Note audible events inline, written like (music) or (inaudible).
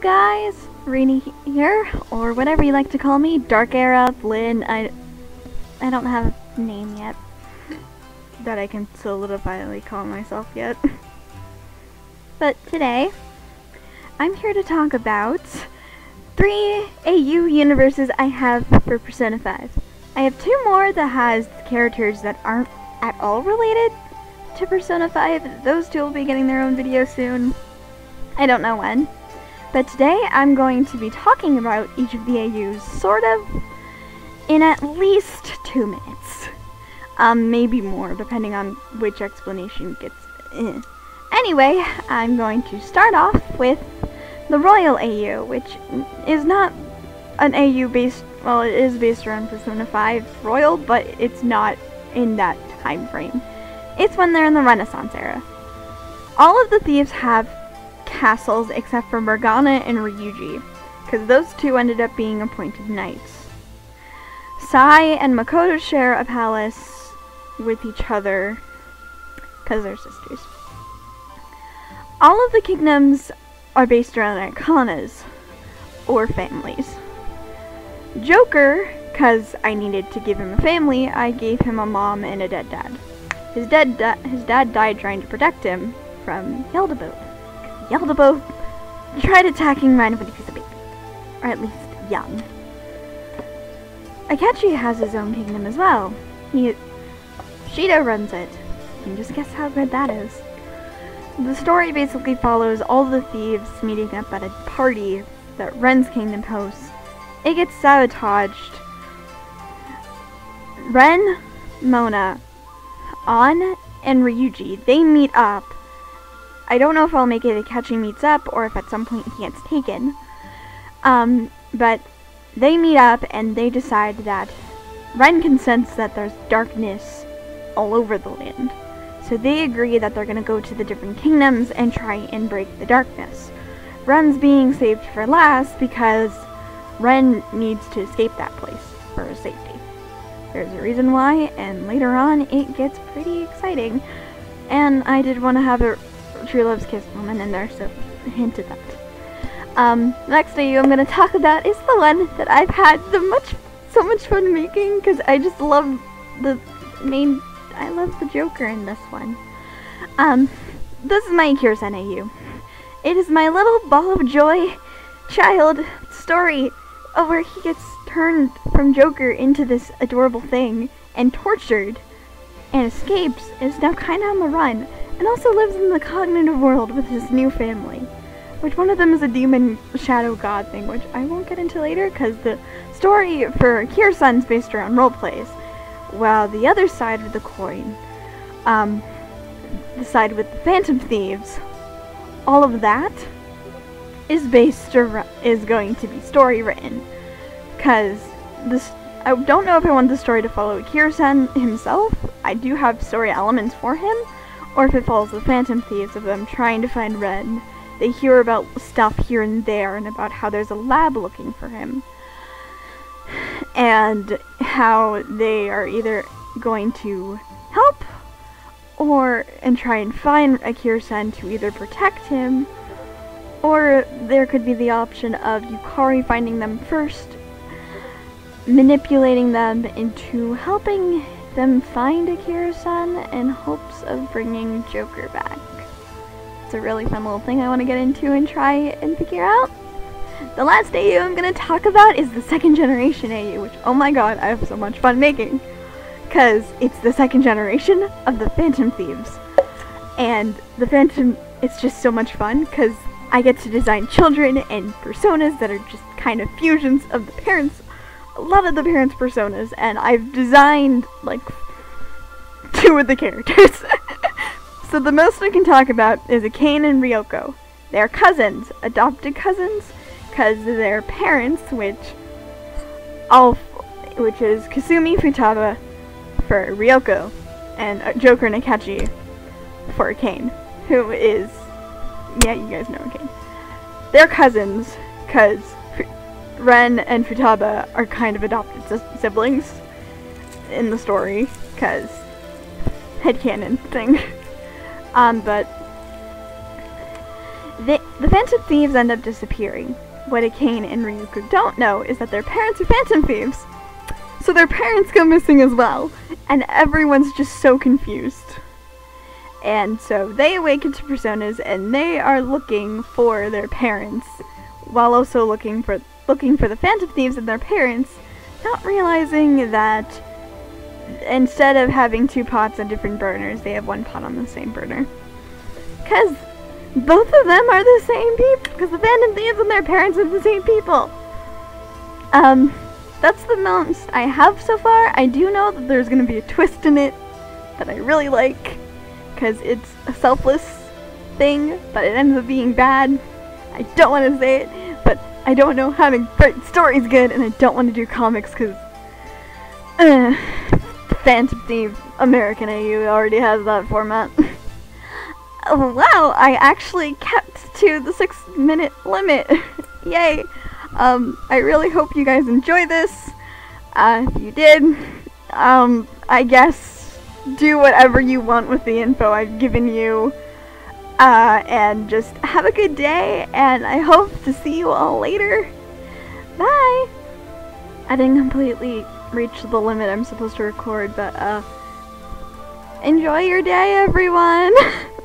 Guys, Rini here, or whatever you like to call me, Dark Era, Lynn, I, I don't have a name yet that I can solidifyly call myself yet. (laughs) but today, I'm here to talk about three AU universes I have for Persona 5. I have two more that has characters that aren't at all related to Persona 5. Those two will be getting their own video soon. I don't know when. But today I'm going to be talking about each of the AUs, sort of, in at least two minutes. Um, maybe more, depending on which explanation gets eh. Anyway, I'm going to start off with the Royal AU, which is not an AU based, well, it is based around Persona 5 Royal, but it's not in that time frame. It's when they're in the Renaissance era. All of the thieves have castles except for Morgana and Ryuji, because those two ended up being appointed knights. Sae and Makoto share a palace with each other, because they're sisters. All of the kingdoms are based around arcanas, or families. Joker, because I needed to give him a family, I gave him a mom and a dead dad. His, dead da his dad died trying to protect him from Yaldabaoth. Yaldabaoth tried attacking Ren when he was a baby. Or at least young. Akechi has his own kingdom as well. He Shido runs it. You can just guess how good that is. The story basically follows all the thieves meeting up at a party that Ren's kingdom hosts. It gets sabotaged. Ren, Mona, An, and Ryuji, they meet up I don't know if I'll make it Akechi meets up or if at some point he gets taken. Um, but they meet up and they decide that Ren can sense that there's darkness all over the land. So they agree that they're going to go to the different kingdoms and try and break the darkness. Ren's being saved for last because Ren needs to escape that place for safety. There's a reason why, and later on it gets pretty exciting. And I did want to have a True Love's Kiss moment in there, so hint at that. Um, next AU I'm going to talk about is the one that I've had the much, so much fun making, because I just love the main, I love the Joker in this one. Um, this is my Kira-san It is my little ball of joy child story of where he gets turned from Joker into this adorable thing and tortured and escapes and is now kind of on the run and also lives in the cognitive world with his new family. Which one of them is a demon shadow god thing, which I won't get into later because the story for is based around roleplays, while the other side of the coin, um, the side with the Phantom Thieves, all of that is based is going to be story written, because this I don't know if I want the story to follow Kira-san himself. I do have story elements for him, or if it follows the Phantom Thieves of them trying to find Ren. They hear about stuff here and there and about how there's a lab looking for him. And how they are either going to help or and try and find Akira-san to either protect him or there could be the option of Yukari finding them first, manipulating them into helping them find Akira-san in hopes of bringing Joker back. It's a really fun little thing I want to get into and try and figure out. The last AU I'm going to talk about is the second generation AU, which, oh my god, I have so much fun making. Because it's the second generation of the Phantom Thieves. And the Phantom, it's just so much fun because I get to design children and personas that are just kind of fusions of the parents a lot of the parents' personas, and I've designed like two of the characters. (laughs) so the most I can talk about is Akane and Ryoko. They're cousins, adopted cousins, because their parents, which all, which is Kasumi Futaba for Ryoko, and uh, Joker and Akechi for Akane, who is, yeah, you guys know Akane. They're cousins, because Ren and Futaba are kind of adopted siblings in the story, because headcanon thing. (laughs) um, but the, the Phantom Thieves end up disappearing. What Akane and Ryuko don't know is that their parents are Phantom Thieves. So their parents go missing as well, and everyone's just so confused. And so they awaken to personas and they are looking for their parents while also looking for looking for the phantom thieves and their parents, not realizing that instead of having two pots on different burners, they have one pot on the same burner. Cuz both of them are the same people because the phantom thieves and their parents are the same people. Um that's the most I have so far. I do know that there's going to be a twist in it that I really like because it's a selfless thing, but it ends up being bad. I don't want to say it, I don't know how to write stories good, and I don't want to do comics because uh, Phantom Thief American AU already has that format. oh, wow, I actually kept to the six minute limit. (laughs) Yay! Um, I really hope you guys enjoy this. Uh, if you did, um, I guess do whatever you want with the info I've given you. Uh, and just have a good day, and I hope to see you all later. Bye! I didn't completely reach the limit I'm supposed to record, but, uh, enjoy your day, everyone! (laughs)